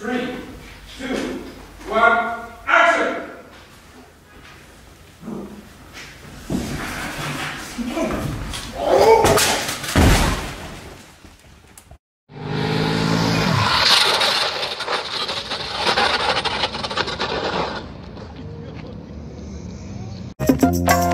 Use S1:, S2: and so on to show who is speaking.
S1: Three, two, one,
S2: Thank